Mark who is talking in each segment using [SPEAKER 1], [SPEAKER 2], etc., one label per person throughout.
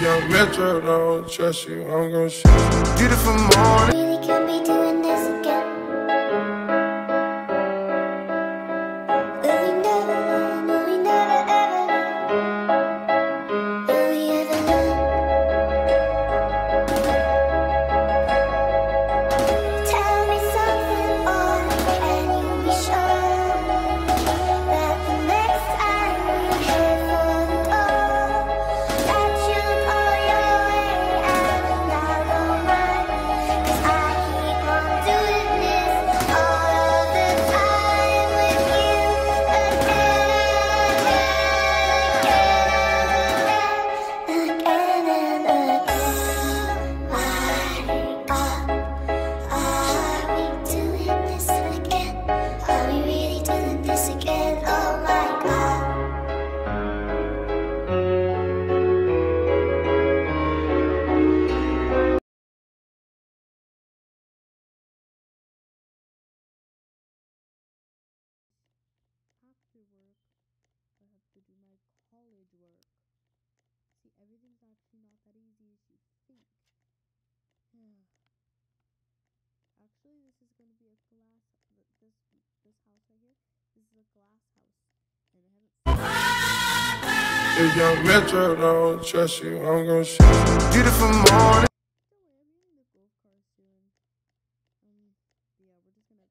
[SPEAKER 1] young metro, don't trust you, I'm gonna shoot you. Beautiful morning.
[SPEAKER 2] work. I have to do my college work. See, everything's actually not that easy as you think. Yeah. actually, this is going to be a glass. This this house right here. This is a glass house, and I haven't.
[SPEAKER 1] If your metro don't trust you, I'm gonna show you. Beautiful morning.
[SPEAKER 2] Um, yeah, we're just gonna.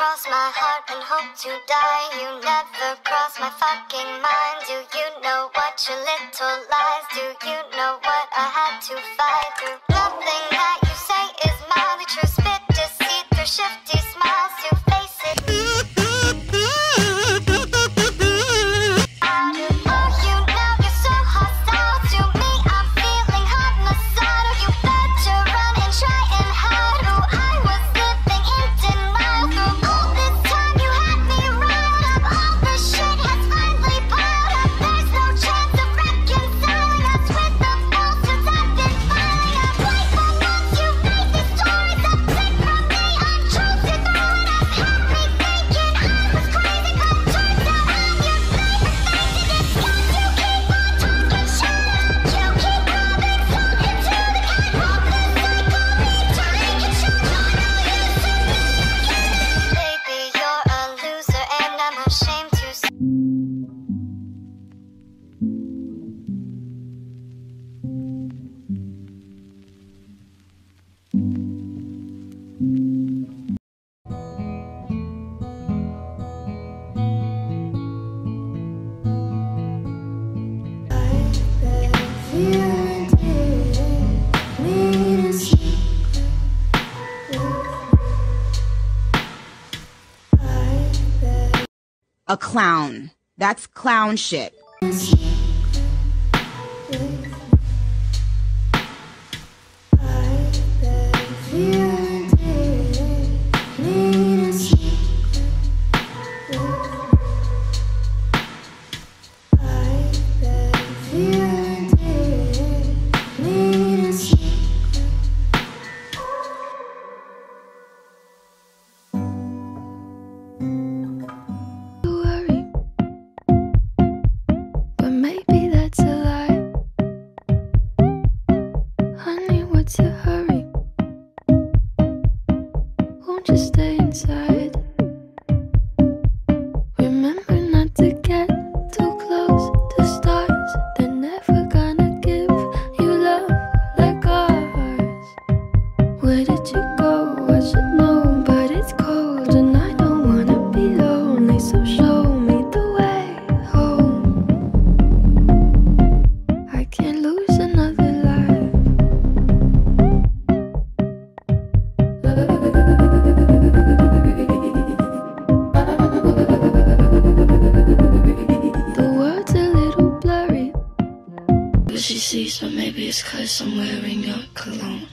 [SPEAKER 3] cross my heart and hope to die. You never cross my fucking mind. Do you know what your little life? a
[SPEAKER 4] clown. That's clown shit.
[SPEAKER 5] 'Cause I'm wearing your cologne.